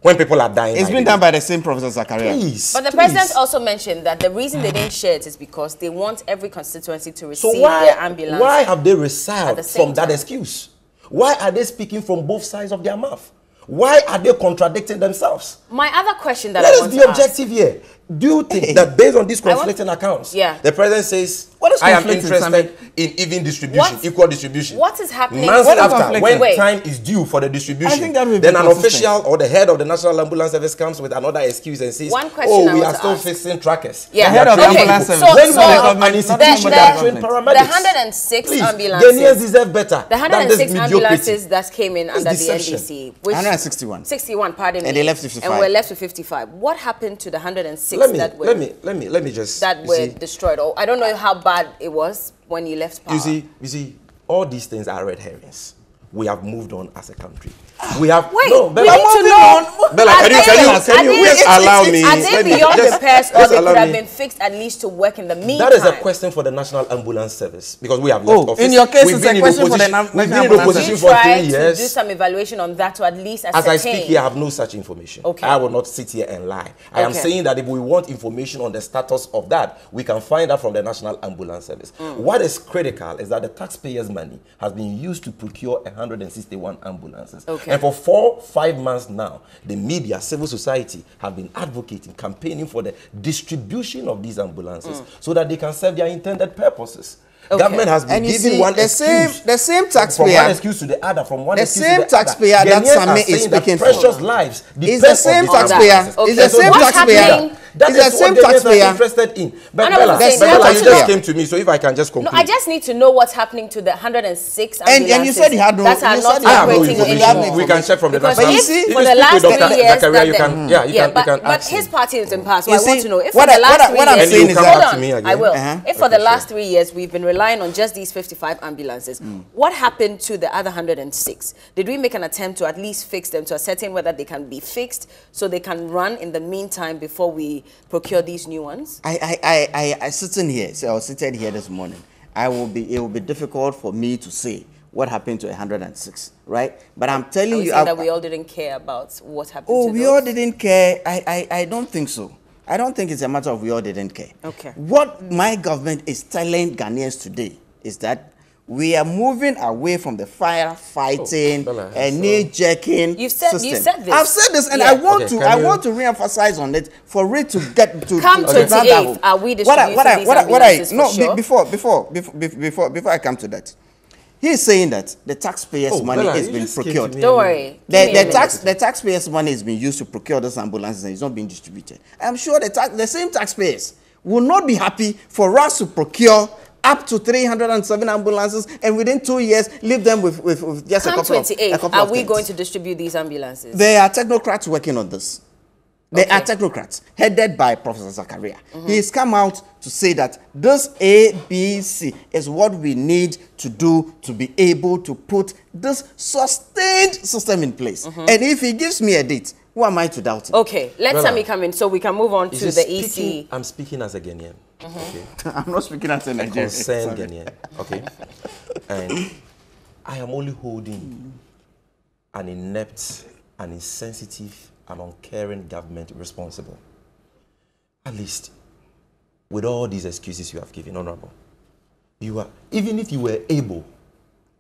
When people are dying, It's been the done by the same Professor Zakaria. Please, But the please. president also mentioned that the reason they didn't share it is because they want every constituency to receive So why, their ambulance. why have they the resiled same from that time. excuse? Why are they speaking from both sides of their mouth? Why are they contradicting themselves? My other question that Let I us want be to ask- objective here. Do you think that based on these I want- conflicting accounts, Yeah. the president says, What is I am conflicting, interested in even distribution, What- equal distribution. what is happening- Months What is after, when Wait. time is due for the distribution, I think that will be then an official or the head of the National Ambulance Service comes with another excuse and says, One question oh, we are still ask. fixing trackers. Yeah. The head of the okay. ambulance so, service. When so we have an the, institution the, that train the paramedics. 106 Please, ambulances. Ghanaians deserve better The 106 ambulances that came in under the NDC. Which 161. 61, pardon me. And they left 55. We're left with 55. What happened to the 106 Let me, that were let me, let me, let me just that were see, destroyed? Or I don't know how bad it was when you left power. You see, you see, all these things are red herrings. We have moved on as a country. We have Wait, no, we need to know. Bella, are can you, they- can you, are can you they- please allow me? Are they beyond just- repairs or just they could have been fixed at least to work in the meantime? That is a question for the National Ambulance Service because we have left Oh, office. in your case, We've it's a question for the opposition- Nam- We've National been in Ambulance opposition you for try three to years. do some evaluation on that to at least As. I speak here, I have no such information. Okay. I will not sit here and lie. I am saying that if we want information on the status of that, we can find that from the National Ambulance Service. Mm. What is critical is that the taxpayers' money has been used to procure 161 ambulances. Okay. And for four, five months now, the media, civil society have been advocating, campaigning for the distribution of these ambulances Mm. so that they can serve their intended purposes. Okay. Government has been And giving see, one the same- excuse. the same taxpayer. From one excuse to the other, from one The excuse same to the other. taxpayer that Ghanaians Same is saying that speaking for. precious lives It's the same taxpayer. Okay. It's the So same taxpayer. happening- That It's the is what same taxpayer. interested in. But And I Bella, saying, Bella, you just came to me, so if I can just No. I just need to know what's happening to the 106 And- and you said you had no- that are you not said you I have no operating information. anymore. We can check from the Because national. if see- for you the speak last three Dr. years, Zakaria, that you the- can, yeah, you can, but, you can but his party is in past. So I want to know if what for the last what I- three what I'm years, saying is that- hold on. I will. If for the last three years we've been relying on just these 55 ambulances, hmm. what happened to the other 106? Did we make an attempt to at least fix them to ascertain whether they can be fixed so they can run in the meantime before we procure these new ones? I, I, I, I, I sitting here, so I was sitting here this morning. I will be, it will be difficult for me to say what happened to 106, right? But I'm telling you, I- that we all didn't care about what happened oh, to we those? all didn't care. I, I, I don't think so. I don't think it's a matter of we all didn't care. Okay. What my government is telling Ghanaians today is that we are moving away from the firefighting Oh, Bella, and eh, so- knee jerking You've said- system. you said this. I've said this, and Yeah. I want Okay, to. I you- want to re-emphasize on it for it to get to Come to, to ground 28th, that home. are we what I, what I, what I, what I, no, for sure? before, before, before, before, before I come to that, he is saying that the taxpayers' Oh, money Bella, has been just came to procured. Don't worry. The, Give me a the tax the taxpayers' money has been used to procure those ambulances and it's not being distributed. I'm sure the tax, the same taxpayers will not be happy for us to procure up to 307 ambulances and within two years leave them with, with, with just a Come couple of, a 28th, couple are of we things. going to distribute these ambulances? There are technocrats working on this. There are Okay. technocrats headed by Professor Zakaria. Mm-hmm. He's come out to say that this ABC is what we need to do to be able to put this sustained system in place. Mm-hmm. And if he gives me a date, who am I to doubt him? Okay, let Bella. Sammy come in so we can move on to the speaking- EC. I'm speaking as a Ghanaian. Okay. I'm not speaking as a Nigerian. concerned Sorry. Ghanaian. Okay. and I am only holding an inept, an insensitive, and uncaring government responsible. At least, with all these excuses you have given, Honorable, you are, even if you were able,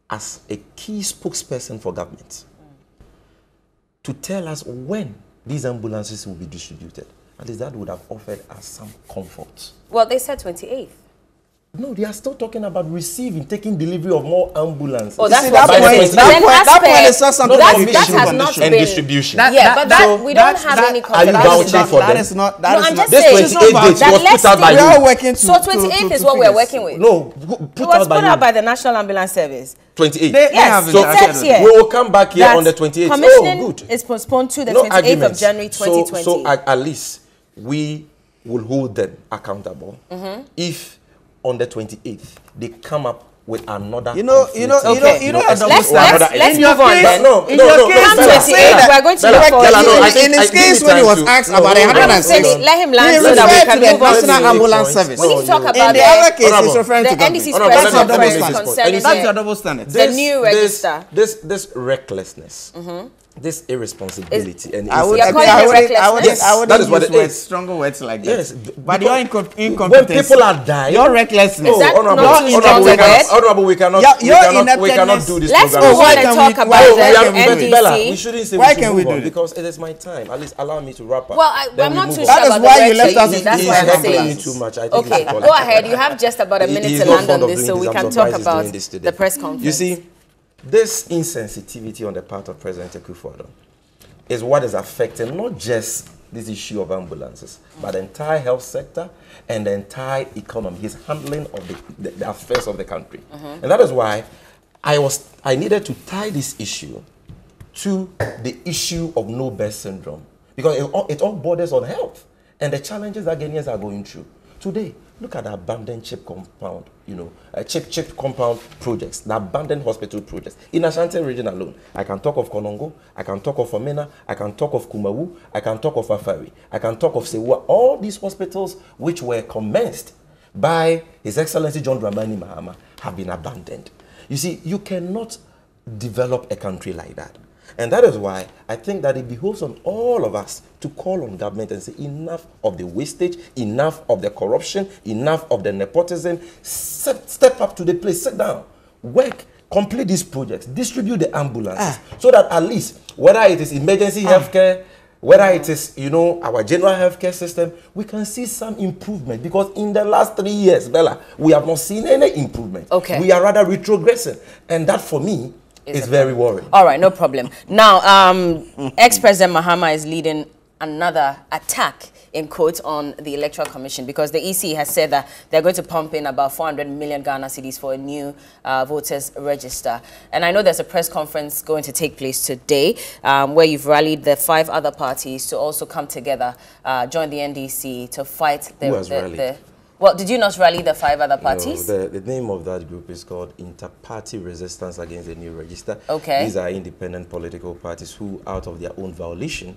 as a key spokesperson for government, to tell us when these ambulances will be distributed, at least that would have offered us some comfort. Well, they said 28th. No, they are still talking about receiving, taking delivery of more ambulances. Oh, that's see, what that point- that point- as that point is just something that, commission that has not condition. and been distribution. That- yeah, that- but that- that, we don't that- have that- any Are you confidence. That is vouching not- for that them? is not. No, That is I'm not. just This saying 28 dates that was let's put out by stick- we are you. working to. So to- to- 28th to is what we're working with. No, put It was out by put out by the National Ambulance Service. 28. They- they Yes, so it it says actually. here. We will come back here on the 28th. Commissioning Oh, good. is postponed to the 28th of. January 2020. So, at, at least we will hold them accountable if on the 28th they come up with another. You know, you know, you know, you know, Let's- let's- let's- let's In your move on case-. No, in no, your no, case, no, you Bella, are saying Bella, that- we're going to look for- no, in- his I- give me case when he was asked no, about hold the on, 106. Let him land so that we can the move on to National Ambulance. Service. We need to talk about In the the- other case, he's referring to government. NDC's press let me- let me conference make this point. concerning And you see- That's your the- double standard. The new register. This, this, this recklessness, mm-hmm. This irresponsibility, and I would, I would, I would, I would, recklessness? I would That is what it words, is. stronger words like that. Yes, but because your incom- when people are dying, your recklessness. Oh, is that honorable, not honorable, we cannot, honorable, we cannot, Your- we cannot, we cannot do this Let's program. move oh, on and talk why- about oh, why the can we do it? NDC. Bella, we shouldn't say Why we should can we do on because it is my time. At least allow me to wrap up. Well, I, I'm not too on. sure That is why you left you're us using. That's these what I'm saying. too much. I think Okay, go ahead. You have just about a minute to land on this, so we can talk about doing this today. the press conference. You see, this insensitivity on the part of President Akufo-Addo is what is affecting not just this issue of ambulances, but the entire health sector and the entire economy. His handling of the, the, the affairs of the country, mm-hmm. and that is why I was I needed to tie this issue to the issue of no-bed syndrome because it all, it all borders on health and the challenges that Ghanaians are going through today. Look at the abandoned CHPS compound, you know, uh, CHPS CHPS compound projects, the abandoned hospital projects in Ashanti region alone. I can talk of Konongo, I can talk of Omena, I can talk of Kumawu, I can talk of Afari, I can talk of Sewa. All these hospitals which were commenced by His Excellency John Dramani Mahama have been abandoned. You see, you cannot develop a country like that. And that is why I think that it behoves on all of us to call on government and say enough of the wastage, enough of the corruption, enough of the nepotism. Step, step up to the place, sit down, work, complete these projects, distribute the ambulances, ah. so that at least whether it is emergency ah. healthcare, Whether it is, you know, our general healthcare system, we can see some improvement because in the last three years, Bella, we have not seen any improvement. Okay. We are rather retrogressing. And that for me Is a very worrying. All right, no problem. Now, um, ex-President Mahama is leading another attack in quotes on the Electoral Commission because the EC has said that they're going to pump in about 400 million Ghana cedis for a new uh, voters register. And I know there's a press conference going to take place today um, where you've rallied the five other parties to also come together, uh, join the NDC to fight the... Who has the, rallied? the well, did you not rally the five other No, parties? the, the name of that group is called Inter-Party Resistance Against the New Register. Okay. These are independent political parties who, out of their own volition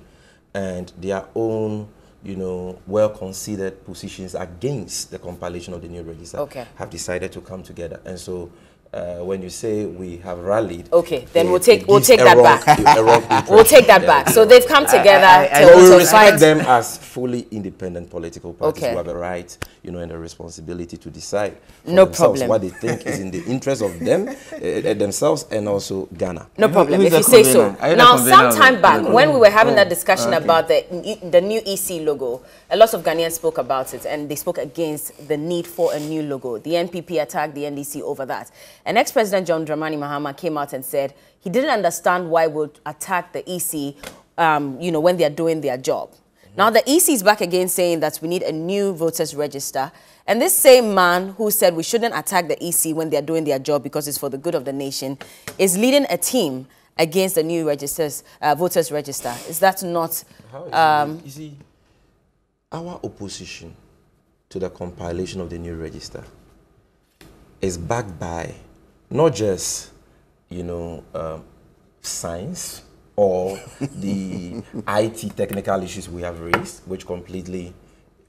and their own, you know, well-considered positions against the compilation of the new register, Okay. have decided to come together. And so, uh, when you say we have rallied, Okay, then it- we'll take- we'll take that wrong- back. We'll take that back. So they've come together I- to, we to respect fight. them as fully independent political parties Okay. who have a right, you know, and a responsibility to decide for No themselves problem. what they think is in the interest of them, uh, themselves, and also Ghana. No problem, if you say so. convener? Are you the Now, some time back, when we were having Oh, that discussion okay. about the, E- the new EC logo, a lot of Ghanaians spoke about it and they spoke against the need for a new logo. The NPP attacked the NDC over that. And ex-President John Dramani Mahama came out and said he didn't understand why we would attack the EC, um, you know, when they're doing their job. Now, the EC is back again saying that we need a new voters register. And this same man who said we shouldn't attack the EC when they're doing their job because it's for the good of the nation is leading a team against the new registers, uh, voters register. Is that not? How is Um, it? See, our opposition to the compilation of the new register is backed by not just, you know, um, science or the IT technical issues we have raised, which completely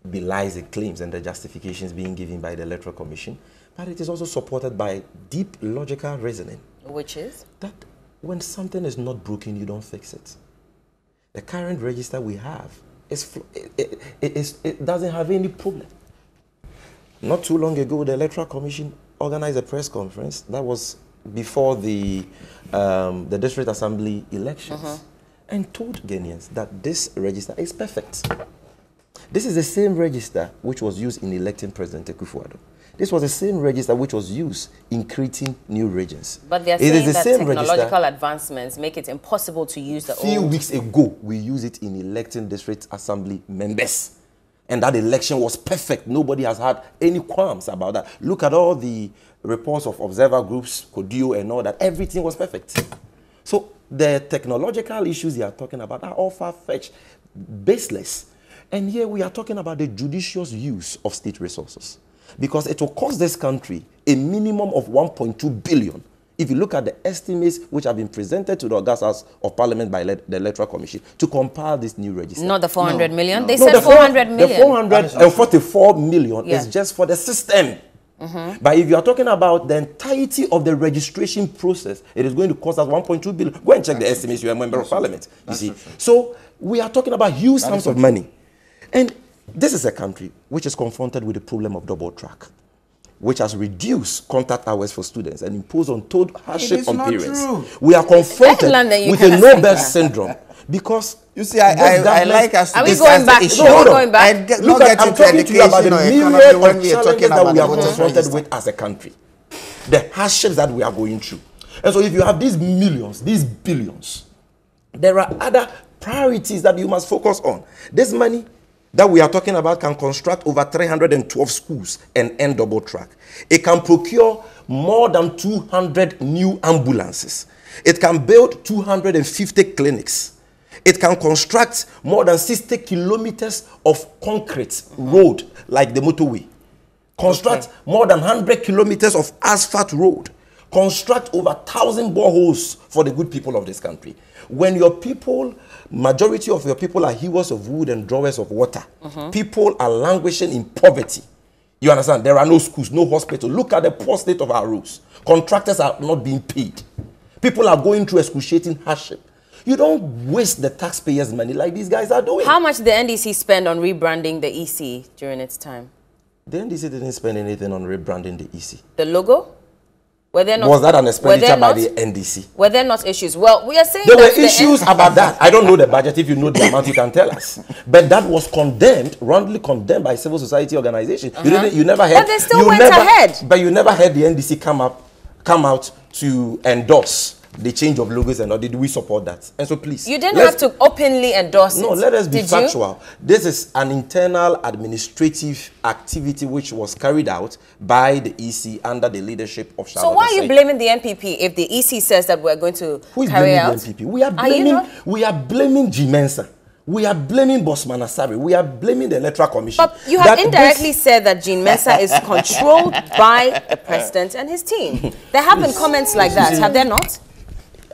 belies the claims and the justifications being given by the Electoral Commission, but it is also supported by deep logical reasoning Which is? that when something is not broken, you don't fix it. The current register we have is it, it, it doesn't have any problem. Not too long ago, the Electoral Commission organized a press conference that was before the um, the district assembly elections and told Ghanaians that this register is perfect. This is the same register which was used in electing President Akufo-Addo. This was the same register which was used in creating new regions. But they're It is saying the that same technological advancements make it impossible to use the few old. weeks ago, we used it in electing district assembly members. And that election was perfect. Nobody has had any qualms about that. Look at all the reports of observer groups, CODEO and all that. Everything was perfect. So the technological issues you are talking about are all far-fetched, baseless. And here we are talking about the judicious use of state resources. Because it will cost this country a minimum of 1.2 billion if you look at the estimates which have been presented to the August House of Parliament by the Electoral Commission to compile this new register. Not the 400 million. They No, said the four- 400 million. The 444 uh, million Yeah. is just for the system. Mm-hmm. But if you are talking about the entirety of the registration process, it is going to cost us 1.2 billion. Go and check the estimates. You are a member of parliament. You see, so we are talking about huge sums of money, and this is a country which is confronted with the problem of double track, which has reduced contact hours for students and imposed untold hardship on parents. true. We are confronted London, with a cannot say no-bed syndrome because You see, I, I, I like us to Are we discuss going the back? issue. No, Hold on. going back. I get, Look not at, get I'm talking to you about the or myriad of we are challenges talking that about we are confronted with as a country. The hardships that we are going through. And so if you have these millions, these billions, there are other priorities that you must focus on. This money that we are talking about can construct over 312 schools and end double track. It can procure more than 200 new ambulances. It can build 250 clinics. It can construct more than 60 kilometers of concrete road like the motorway. Construct Okay. more than 100 kilometers of asphalt road. Construct over 1,000 boreholes for the good people of this country. When your people, majority of your people are hewers of wood and drawers of water, uh-huh. people are languishing in poverty. You understand? There are no schools, no hospital. Look at the poor state of our roads. Contractors are not being paid. People are going through excruciating hardship. You don't waste the taxpayers' money like these guys are doing. How much did the NDC spend on rebranding the EC during its time? The NDC didn't spend anything on rebranding the EC. The logo? Were there not, was that an expenditure by not- the NDC? Were there not issues? Well, we are saying There were that the issues about that. I don't know the budget. If you know the amount, you can tell us. But that was condemned, wrongly condemned by civil society organization. You didn't. You never heard. Uh-huh. But they still went never- ahead. But you never heard the NDC come up, come out to endorse the change of logos and all. Did we support that? And so please, You didn't have to openly endorse it. No, let us be Did you? factual. This is an internal administrative activity which was carried out by the EC under the leadership of Charlotte So why are you blaming the NPP if the EC says that we're going to Who is carry blaming out? the NPP? We are Are you blaming. not? we are blaming Jean Mensa. We are blaming Bossman Asare. We are blaming the Electoral Commission. But you have indirectly said that Jean Mensa is controlled by the president and his team. There have been comments like that, have there not?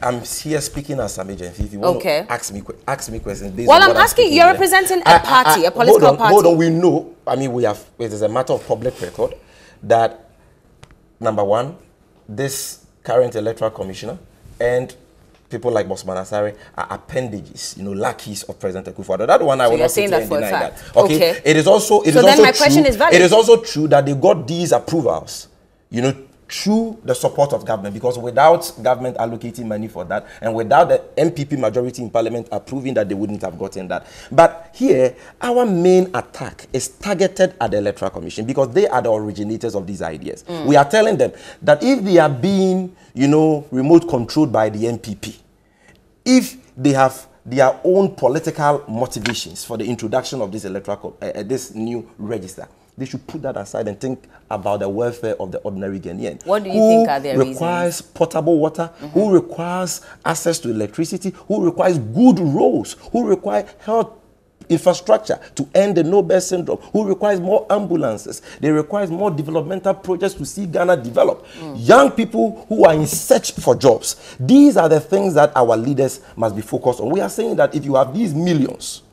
I'm here speaking as Sam Agent. If you want Okay. to ask me, ask me questions Well, I'm asking- speaking you're representing a party, a hold political on, Hold party. on, we know. I mean, we have. It is a matter of public record that number one, this current electoral commissioner and people like Bossman Asare are appendages, you know, lackeys of President Akufo-Addo. That one I So will not sit that here for and a deny fact. that. Okay? Okay. It is also. It is So then also my question true- is valid. It is also true that they got these approvals, you know, through the support of government because without government allocating money for that and without the NPP majority in parliament approving that they wouldn't have gotten that. But here, our main attack is targeted at the Electoral Commission because they are the originators of these ideas. Mm. We are telling them that if they are being, you know, remote controlled by the NPP, if they have their own political motivations for the introduction of this electoral uh, this new register they should put that aside and think about the welfare of the ordinary Ghanaian. What do you who think are their requires potable water, who mm-hmm. requires access to electricity, who requires good roads, who require health infrastructure to end the no-bed syndrome, who requires more ambulances. They require more developmental projects to see Ghana develop. Mm. Young people who are in search for jobs. These are the things that our leaders must be focused on. We are saying that if you have these millions,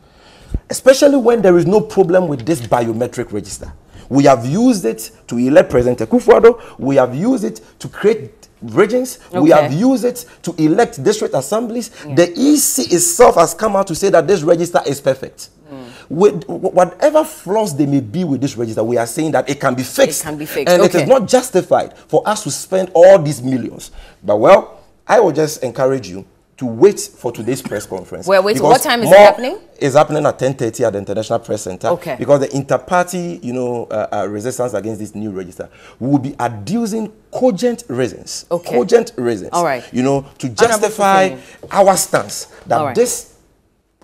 especially when there is no problem with this biometric register. We have used it to elect President Akufo-Addo. We have used it to create regions. We have used it to elect district assemblies. The EC itself has come out to say that this register is perfect. Mm. With whatever flaws there may be with this register, we are saying that it can be fixed. can be fixed, And it okay. is not justified for us to spend all these millions. But well, I will just encourage you to wait for today's press conference. Well, wait, what time is it happening? It's happening at 10:30 at the International Press Center. Okay. Because the inter-party, you know, uh, uh, resistance against this new register will be adducing cogent reasons. Okay. Cogent reasons. All right. You know, to justify our stance that right. this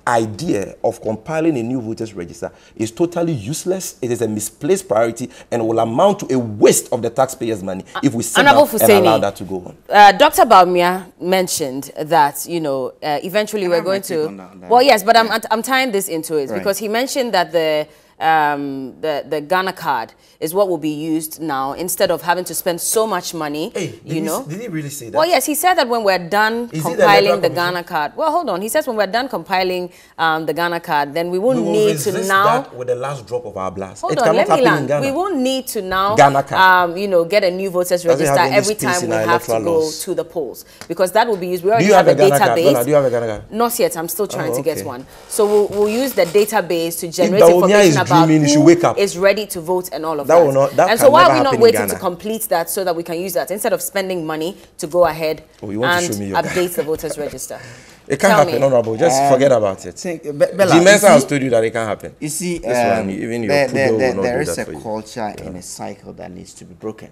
idea of compiling a new voters register is totally useless. It is a misplaced priority and will amount to a waste of the taxpayers' money if we sit down Honorable and allow that to go on. Uh, Dr. Bawumia mentioned that, you know, uh, eventually Can we're have my going to. on that- on that? Well, yes, but I'm, I'm tying this into it Right. because he mentioned that the, um, the, the Ghana card is what will be used now instead of having to spend so much money, you know. did he really say that? Well, yes, he said that when we're done Is it the compiling the Ghana card. Well, hold on. He says when we're done compiling um, the Ghana card, then we won't we need to now. with the last drop of our blast. Hold it on, let me land. We won't need to now, Ghana card. um, you know, get a new voters register every time we have to go laws? to the polls because that will be used. We already you have a a database. Do you have a Ghana card? Not yet. I'm still trying Oh, to get one. So we'll, we'll use the database to generate information is about dreaming, you should who wake up. is ready to vote and all of That that. will not- that and so why are we not waiting to complete that so that we can use that instead of spending money to go ahead Oh, you want to and show me your- update the voters register? It can't Tell happen, me. honorable. Just Um, forget about it. Think, Be- Bella, G you Mensa has told you that it can't happen. You see, This one, um, even your there, Kudo there, will there, not there do is that a for you. culture and a cycle that needs to be broken.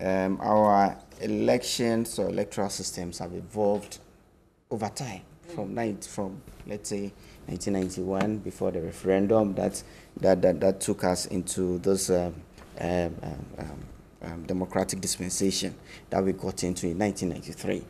Um, our elections or electoral systems have evolved over time from night from let's say 1991 before the referendum that that that, that took us into this um, um, um, um, um, democratic dispensation that we got into in 1993.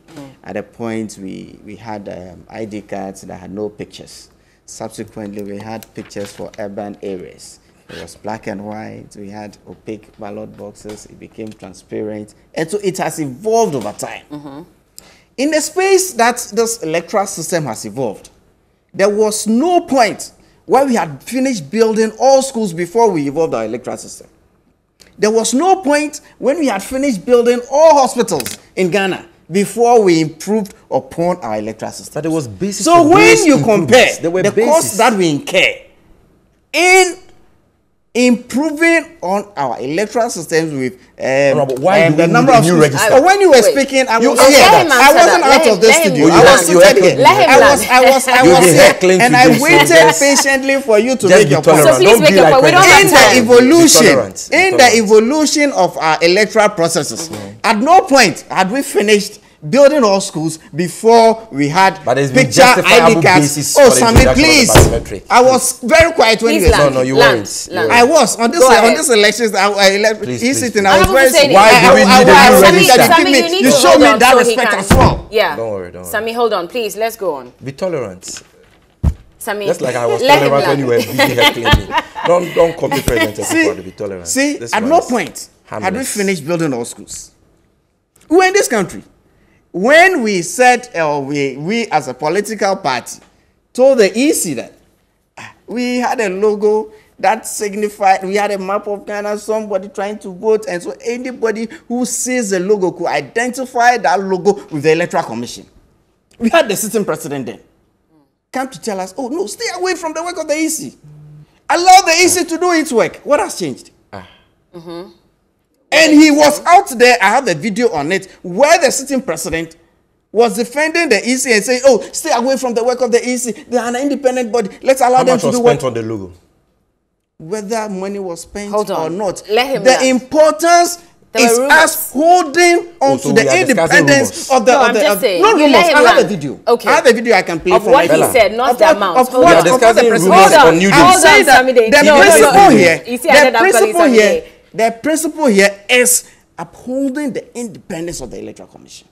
At a point, we, we had um, ID cards that had no pictures. Subsequently, we had pictures for urban areas. It was black and white. We had opaque ballot boxes. It became transparent. And so it has evolved over time. In the space that this electoral system has evolved, there was no point where we had finished building all schools before we evolved our electoral system. There was no point when we had finished building all hospitals in Ghana before we improved upon our electoral system. But it was basic So when you compare the cost that we incur in improving on our electoral systems with um, No, but why um, do the we number need of new schools. register? But when you were Wait. speaking, I You was answer here. that. Let him I answer wasn't out of him- this studio. I was You seated here. me. Let him I was, I was, I was here, and I waited patiently for you to make your point. So please Don't make be your like point. We don't President in the evolution, in the evolution of our electoral processes, at no point had we finished building all schools before we had But there's picture ID cards. Oh, for Sammy, introduction of the please. I was very quiet when Please you were land. No, no, you land, weren't. land. I was on this Go on this elections. I, I elect, Please, he please, sitting. please. I was very. Why it. do we I- need I- a new Sammy- register? Sammy, you need you to show hold me that so he respect as well. Yeah. Don't worry, don't worry. Sammy, hold on, please. Let's go on. Be tolerant. Sammy, Just like I was let him tolerant when you were busy heckling me. Don't don't copy President Ekufuor to be tolerant. See, at no point had we finished building all schools. We were in this country. When we said, or we, we as a political party told the EC that ah, we had a logo that signified, we had a map of Ghana, somebody trying to vote, and so anybody who sees the logo could identify that logo with the Electoral Commission. We had the sitting president then come to tell us, oh no, stay away from the work of the EC. Allow the EC to do its work. What has changed? And he was out there, I have the video on it, where the sitting president was defending the EC and saying, oh, stay away from the work of the EC. They are an independent body. Let's allow How them much to was do spent what. on the logo? Whether money was spent Hold on. or not. Let him the land. importance There were is rumors. us holding oh, on so to the independence of the. No, of I'm the just saying. No rumors. let him I have a video. Okay. I have a video I can play Of for what my he said, not Of the what- amount. of Hold what- We are on. of what the rumors president Hold on on. New Hold on, Say that Samide. the No, no, no. principle here, You see, I said the principle here, the principle here is upholding the independence of the electoral commission.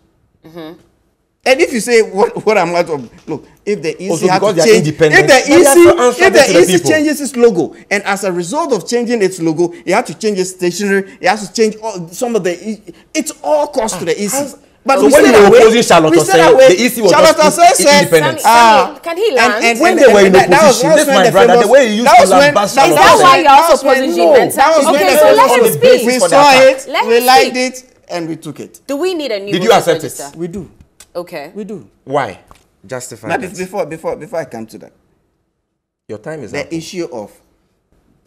And if you say what, what I'm out of look, if the EC Also had because to change, if the EC, answer if the the EC people. changes its logo, and as a result of changing its logo, it had to change its stationery, it has to change all, some of the, E- it's all cost to the EC. But So we when you were opposing Charlotte we Osei, the EC was Charlotte just Osei in- said, independent. Sammy, ah, can he land? and- When and- they were in and that was- opposition, that was when my the brother, famous- the way he used that to was when- lambast that- Charlotte Osei. when- Is that why you're was when- opposing Jim? that was Okay, when the so let him the speak. We saw it, we liked it, and we took it. Do we need a new Did you accept it? We do. Okay. We do. Why? Justify it's before, before, before I come to that, Your time is the up. issue of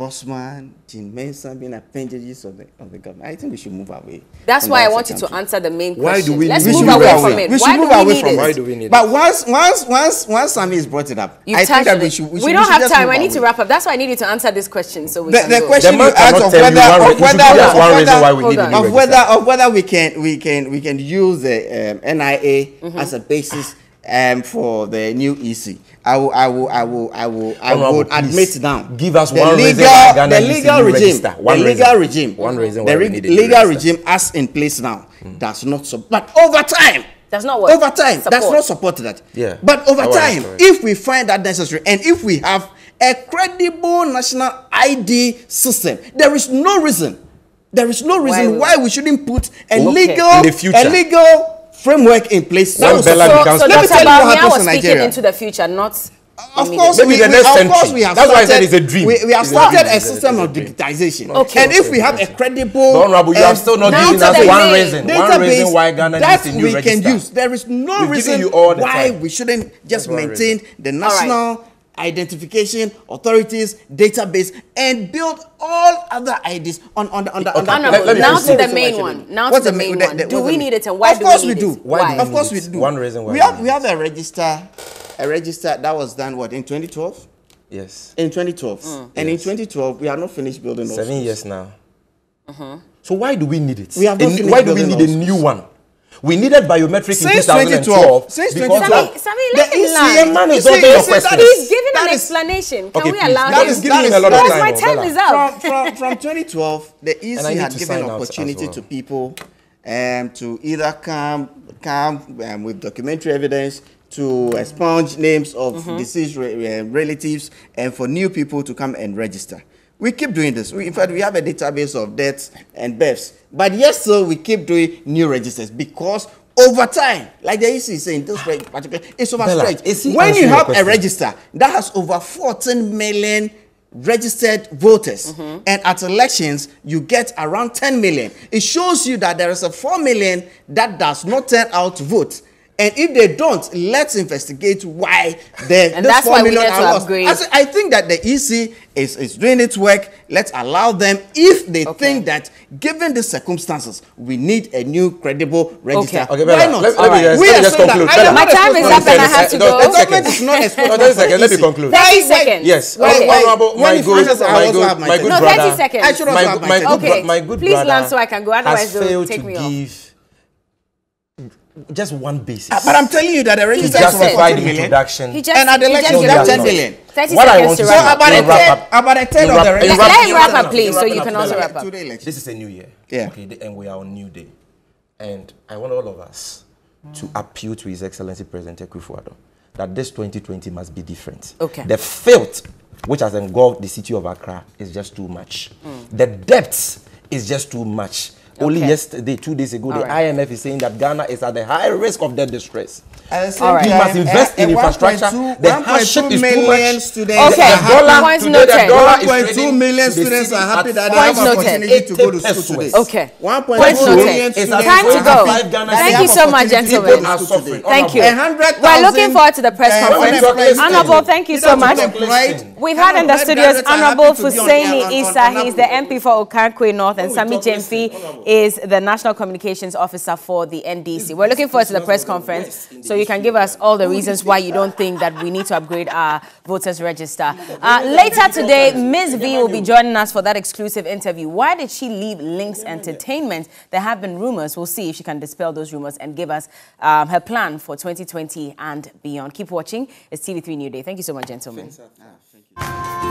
Bossman, Jean Mensa being appendages of the of the government, I think we should move away. That's from why I that want you to answer the main Why question. do we Let's need- We move should away from it. We why should do move we away need from it? it. Why do we need But it? once, once, once, once Sammy has brought it up, You I think that we should. We, we should, don't should have time. move I need to wrap up. That's why I need you to answer this question so we The, can the go. question The you asked of whether, of re- you should whether, of whether, we Hold need a on. new of whether of whether we can we can we can use the um, NIA Mm-hmm. as a basis um, for the new EC. I will I will I will I will I will, would please, admit now. give us the one legal, reason why Ghana the legal new regime, register. One the legal reason. regime, One reason the why we need legal register. regime as in place now does not support. But over time, Does not what? Over time, does Support. not support that. Yeah. But over That one is time, correct. if we find that necessary and if we have a credible national ID system, there is no reason, there is no reason we- why we shouldn't put a Okay. legal, In the future. a legal framework in place. When That will Bella so, becomes so Let me tell you what happens was in speaking Nigeria. into the future, not Of course, Maybe we, the we- of course we have That's why I started, said it's a dream. We, we have It's started a a- system of digitization. Okay. And if we have a credible, But Honorable, you have still not given us one reason. One reason why Ghana needs a new we register. can use. There is no We've reason given you all the why time. we shouldn't just maintain the national identification authorities database and build all other IDs on on the on the, on the Let- let now to the main one. Now what's to the main the- one. the- Do we need it and why of do course we do. it? Why Of course we do. One reason why we we have we have a register, a register that was done what in 2012. Yes. In 2012, Mm. and in 2012 we are not finished building. Seven schools. years now. Mm-hmm. So why do we need it? We have A not new- finished why do we building need a new one? We needed biometric in Since 2012. 2012, since because 2012. Sammy, Sammy, let The him land. Man is not you your that question. is- He's giving that an is- explanation. Can Okay, we allow That him? is giving him a that lot of time. my time is up. from, from, from 2012, the EC had given opportunity well. to people um, to either come come um, with documentary evidence to expunge names of Mm-hmm. deceased re- uh, relatives and for new people to come and register. We keep doing this. We, in fact, we have a database of deaths and births. But yes, so we keep doing new registers because over time, like the EC is saying, this particular, it's Bella, overstretched. he When you have a register that has over 14 million registered voters Mm-hmm. and at elections you get around 10 million it shows you that there is a 4 million that does not turn out to vote And if they don't, let's investigate why the And this that's four why we million need to are lost. upgrade. I, I think that the EC is, is doing its work. Let's allow them if they Okay. think that given the circumstances, we need a new credible register. Okay. Okay, Why not? let, let All me right. just, We let me are just saying that conclude. I am Bella, My time is up and I for have to EC. go. The Thirty government seconds. is not a No, 30 seconds. Let me conclude. Why- 30 why- seconds. Yes, Why- Okay. why- honorable, my good, my good, my my turn. good No, brother. 30 seconds. I should also have my my, good, Okay. bro- my good Please brother land so I can go, otherwise has they'll take me off. Give just one basis. Ah, but I'm telling you that the to register just is said- for justify 40 the introduction. Just, And at the he just election, gave that's us 10 billion. 30 What I seconds want to to So say- up. about a In wrap third, about a third of the in register. Let him wrap wrap- up, please, so you can also wrap up. To. This is a new year. Yeah. Okay, and we are on new day. And I want all of us to appeal to His Excellency President Akufo-Addo that this 2020 must be different. Okay. The filth which has engulfed the city of Accra is just too much. Mm. The depths is just too much. Only yesterday, two days ago, All the right. IMF is saying that Ghana is at the high risk of debt distress. At the All right. We time, must invest uh, in uh, infrastructure. 1.2 The hardship 1.2 is too much. students Okay. are The happy. dollar, Points today the noted. dollar is 1.2 trading million to the students are happy that they have an opportunity to go to school today. Okay. 1.2 Points noted. million It's students Time to are go. happy that they Thank you so much, opportunity to go gentlemen. to Are school suffering. today. Thank you. A hundred We're looking forward to the press uh, conference. Honorable, thank you so much. unemployed. We've had in the studios Honorable happy to be on air Fuseini on- on- Issah, he's the MP for Okaikwei North, and Sammy talk Gyamfi listen, is the National Communications Officer for the NDC. We're looking forward to the press conference, so you can give us all the reasons why you don't think that we need to upgrade our voters register. Uh, later today, Ms. V will be joining us for that exclusive interview. Why did she leave Links Entertainment? There have been rumors. We'll see if she can dispel those rumors and give us um, her plan for 2020 and beyond. Keep watching. It's TV3 New Day. Thank you so much, gentlemen.